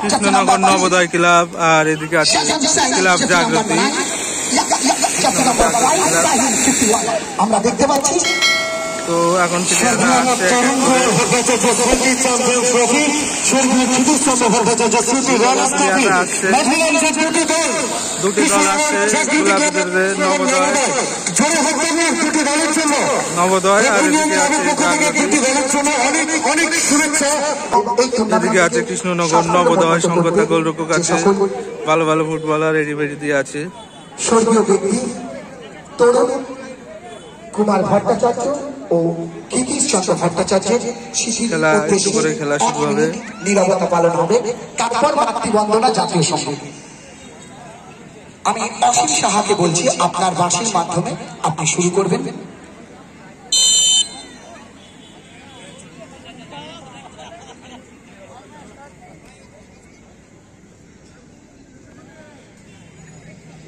Krishnanagar Navodaya club আর এদিকে আছে club Jagriti আমরা দেখতে পাচ্ছি। তো এখন দুটি দল আসছে নবোদয়। নবোদয় আর এদিকে আছে এদিকে কৃষ্ণনগর নবোদয় সংকতা গোলরক্ষক আছে। ভালো ভালো ফুটবলার রেডি বেডি দিয়ে আছে। স্বর্গীয় ব্যক্তি তরুণ কুমার ভট্টাচার্য ও কিকিশ চন্দ্র ভট্টাচার্যের শিশির উদ্দেশ্যে করে খেলা শুরু হবে। মিনিট পালন হবে। তারপর মাতৃবন্দনা জাতীয় সংগীত আমি অসীম সাহাকে বলছি আপনার বাঁশির মাধ্যমে আপনি শুরু করবেন।